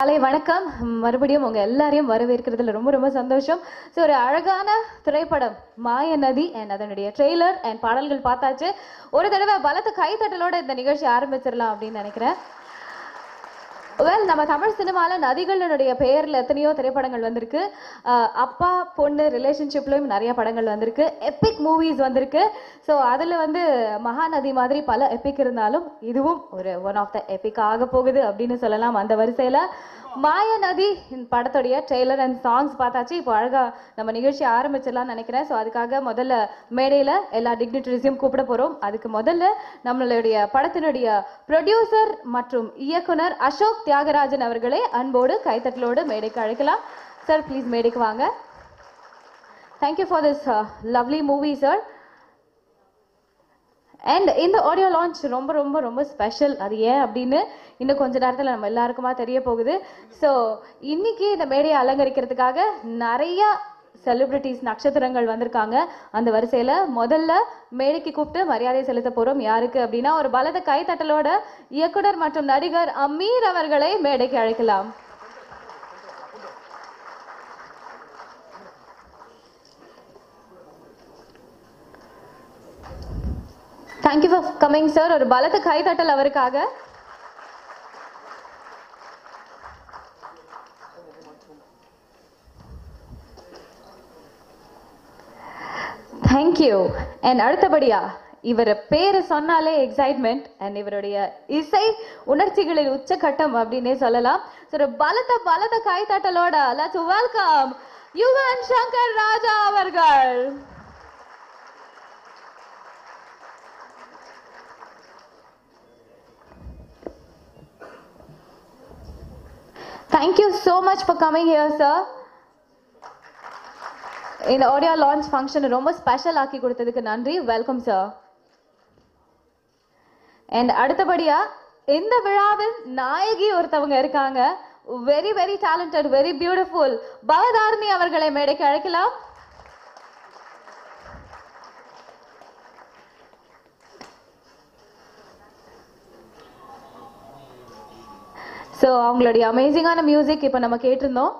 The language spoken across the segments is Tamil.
காலை வணக்கம். மறுபடியும் உங்கள் எல்லாரையும் வரவேற்கிறதுல ரொம்ப ரொம்ப சந்தோஷம். ஸோ ஒரு அழகான திரைப்படம் மாய நதி அண்ட் அதனுடைய ட்ரெய்லர் அண்ட் பாடல்கள் பார்த்தாச்சு. ஒரு தடவை பலத்த கைத்தட்டலோட இந்த நிகழ்ச்சி ஆரம்பிச்சிடலாம் அப்படின்னு நினைக்கிறேன். வெல் நம்ம தமிழ் சினிமாவில் நதிகளினுடைய பெயரில் எத்தனையோ திரைப்படங்கள் வந்திருக்கு. அப்பா பொண்ணு ரிலேஷன்ஷிப்லையும் நிறைய படங்கள் வந்திருக்கு. எப்பிக் மூவிஸ் வந்திருக்கு. ஸோ அதில் வந்து மகாநதி மாதிரி பல எப்பிக் இருந்தாலும் இதுவும் ஒரு ஒன் ஆஃப் த எபிக் ஆக போகுது அப்படின்னு சொல்லலாம் அந்த வரிசையில். மாய நதி இந்த படத்துடைய ட்ரெய்லர் அண்ட் சாங்ஸ் பார்த்தாச்சு. இப்போ அழகாக நம்ம நிகழ்ச்சி ஆரம்பிச்சிடலாம்னு நினைக்கிறேன். ஸோ அதுக்காக முதல்ல மேடையில் எல்லா டிக்னிட்டரிஸையும் கூப்பிட போகிறோம் அதுக்கு முதல்ல நம்மளுடைய படத்தினுடைய ப்ரொடியூசர் மற்றும் இயக்குனர் அசோக் தியாகராஜன் அவர்களை அன்போடு கைத்தட்டலோடு மேடைக்கு அழைக்கலாம். சார் ப்ளீஸ் மேடைக்கு வாங்க. Thank you for this lovely movie sir and இந்த ஆடியோ லான்ச் ரொம்ப ரொம்ப ரொம்ப ஸ்பெஷல் அது ஏன் அப்படின்னு இன்னும் கொஞ்ச நேரத்தில் நம்ம எல்லாருக்குமா தெரிய போகுது. ஸோ இன்னைக்கு இந்த மேடையை அலங்கரிக்கிறதுக்காக நிறைய செலிப்ரிட்டிஸ் நட்சத்திரங்கள் வந்திருக்காங்க. அந்த வரிசையில் முதல்ல மேடைக்கு கூப்பிட்டு மரியாதை செலுத்த போகிறோம் யாருக்கு அப்படின்னா ஒரு பலத கைத்தட்டலோட இயக்குனர் மற்றும் நடிகர் அமீர் அவர்களை மேடைக்கு அழைக்கலாம். தேங்க்யூ ஃபார் கமிங் சார் ஒரு பலத்த கைத்தட்டல் அவருக்காக. தேங்க்யூ அண்ட் அடுத்தபடியா இவர் பேரை சொன்னாலே எக்ஸைட்மெண்ட் அண்ட் இவருடைய இசை உணர்ச்சிகளின் உச்சகட்டம் அப்படின்னே சொல்லலாம். சார் ஒரு பலத்த பலத்த கைத்தட்டலோட லெட்ஸ் வெல்கம் யுவன் சங்கர் ராஜா அவர்கள். Thank you so much for coming here, sir. இந்த ஆடியோ லான்ச் ஃபங்க்ஷன் ரொம்ப ஸ்பெஷல் ஆக்கி கொடுத்ததுக்கு நன்றி. வெல்கம் சார் அண்ட் அடுத்தபடியா இந்த விழாவில் நாயகி ஒருத்தவங்க இருக்காங்க. Very very talented very beautiful பவதார்மி அவர்களை மேடைக்கு அழைக்கலாம். ஸோ அவங்களுடைய அமேசிங்கான மியூசிக் இப்போ நம்ம கேட்டிருந்தோம்.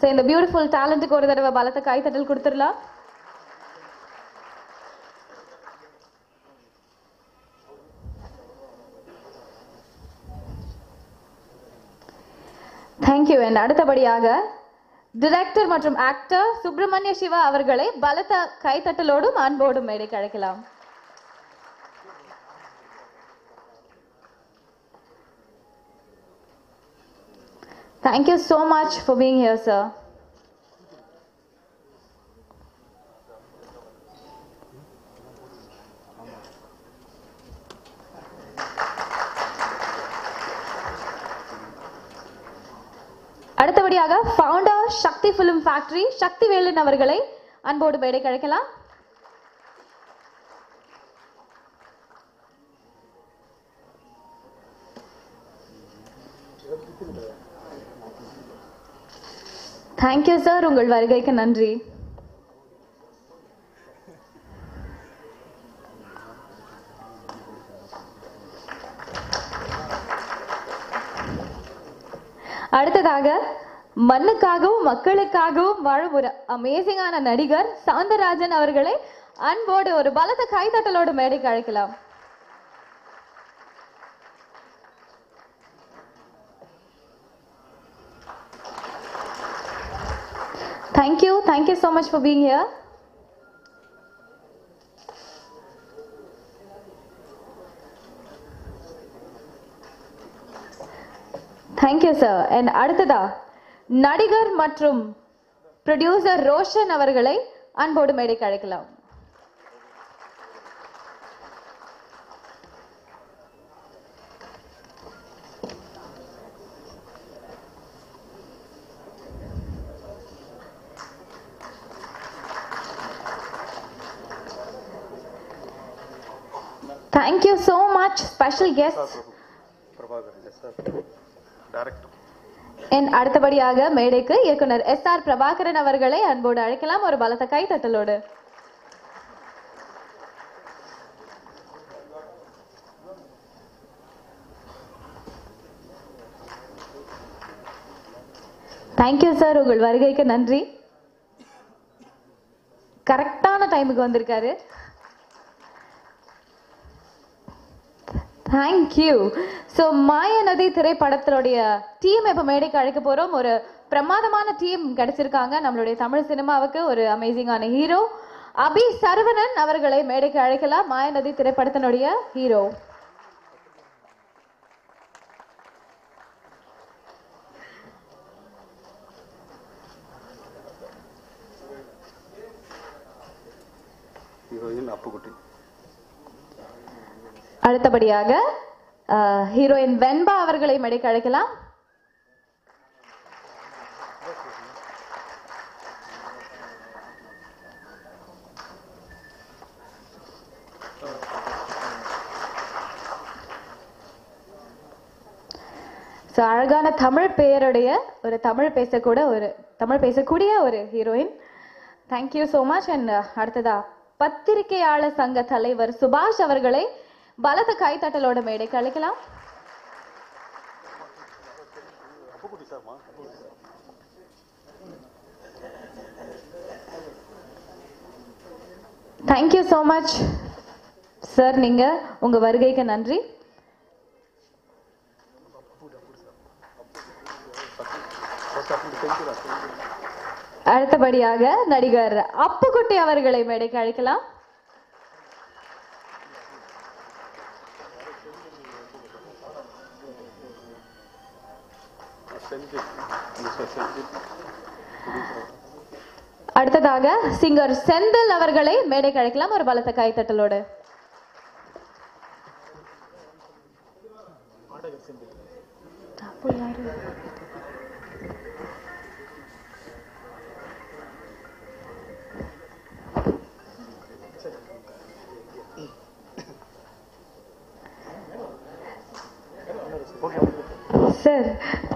ஸோ இந்த பியூட்டிஃபுல் டேலண்ட்டுக்கு ஒரு தடவை பலத்த கைத்தட்டல் கொடுத்துடலாம். தேங்க்யூ அண்ட் அடுத்தபடியாக டிரெக்டர் மற்றும் ஆக்டர் சுப்பிரமணிய சிவா அவர்களை பலத்த கைத்தட்டலோடும் அன்போடும் மேடைக்கு அழைக்கலாம். Thank you so much for being here, sir. அடுத்தபடியாக founder Sakthi film factory Sakthi Velan அவர்களை அன்போடு மேடை கழைக்கலாம் தேங்க்யூ சார் உங்கள் வருகைக்கு நன்றி. அடுத்ததாக மண்ணுக்காகவும் மக்களுக்காகவும் வாழும் ஒரு அமேசிங்கான நடிகர் சவுந்தரராஜன் அவர்களை அன்போடு ஒரு பலத்த கைத்தட்டலோடு மேடைக்கு அழைக்கலாம். Thank you thank you so much much for here thank you sir என் அடுத்ததா நடிகர் மற்றும் ப்ரொடியூசர் ரோஷன் அவர்களை அன்போடு மேடைக்கு அழைக்கலாம் Thank you so much, special guests. என் அடுத்தபடியாக மேடைக்கு இயக்குனர் எஸ் ஆர் பிரபாகரன் அவர்களை அன்போடு அழைக்கலாம். ஒரு பலத்த கை தட்டலோடு தேங்க்யூ சார் உங்கள் வருகைக்கு நன்றி. கரெக்டான டைமுக்கு வந்திருக்காரு. தேங்க்யூ ஸோ மாயநதி திரைப்படத்தினுடைய டீம் இப்போ மேடைக்கு அழைக்க போகிறோம் ஒரு பிரமாதமான டீம் கிடைச்சிருக்காங்க. நம்மளுடைய தமிழ் சினிமாவுக்கு ஒரு அமேசிங்கான ஹீரோ அபி சரவணன் அவர்களை மேடைக்கு அழைக்கலாம். மாயநதி திரைப்படத்தினுடைய ஹீரோ ஹீரோயின் அப்புக்குட்டி அடுத்தபடியாக ஹீரோயின் வெண்பா அவர்களை மேடைக்கு அழைக்கலாம். ஸோ அழகான தமிழ் பெயருடைய ஒரு தமிழ் பேசக்கூட ஒரு தமிழ் பேசக்கூடிய ஒரு heroine. Thank you so much and அடுத்ததா பத்திரிகையாளர் சங்க தலைவர் சுபாஷ் அவர்களை பலத்த கைத்தட்டலோட மேடை கழிக்கலாம் தேங்க்யூ ஸோ மச் சார் நீங்கள் உங்கள் வருகைக்கு நன்றி. அடுத்தபடியாக நடிகர் அப்புக்குட்டி அவர்களை மேடைக்கு அழைக்கலாம். அடுத்ததாக சிங்கர் செந்தில் அவர்களை மேடைக்கு அழைக்கலாம். ஒரு பலத்த கைத்தட்டலோடு. சார்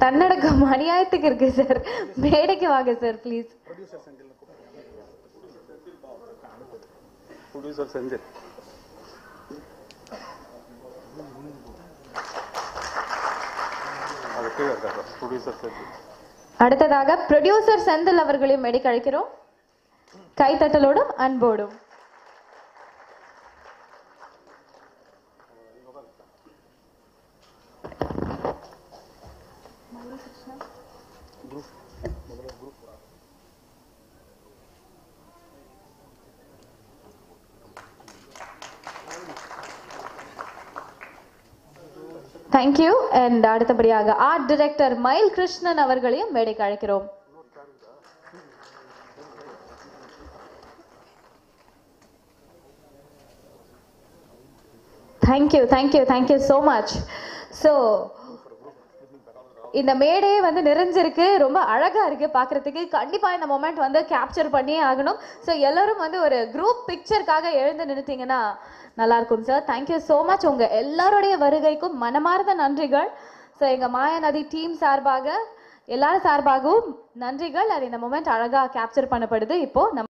தன்னடக்கம் அநியாயத்துக்கு இருக்கு சார் மேடைக்கு வாங்க சார் ப்ளீஸ் அடுத்ததாக ப்ரொடியூசர் செந்தில் அவர்களையும் மேடைக்கு அழைக்கிறோம். கைத்தட்டலோடும் அன்போடும். தேங்க்யூ அண்ட் அடுத்தபடியாக ஆர்ட் டிரெக்டர் மயில் கிருஷ்ணன் அவர்களையும் மேடைக்கு அழைக்கிறோம். Thank you thank you thank you so much so இந்த மேடையே வந்து நிறைஞ்சிருக்கு. ரொம்ப அழகாக இருக்குது பார்க்குறதுக்கு கண்டிப்பாக இந்த மொமெண்ட் வந்து கேப்சர் பண்ணியே ஆகணும். ஸோ எல்லோரும் வந்து ஒரு குரூப் பிக்சருக்காக எழுந்து நிறுத்திங்கன்னா நல்லாயிருக்கும் சார் தேங்க்யூ ஸோ மச் உங்கள் எல்லாருடைய வருகைக்கும் மனமார்ந்த நன்றிகள். ஸோ எங்கள் மாயாநதி டீம் சார்பாக எல்லாரும் சார்பாகவும் நன்றிகள். அது இந்த மொமெண்ட் அழகாக கேப்சர் பண்ணப்படுது. இப்போது நம்ம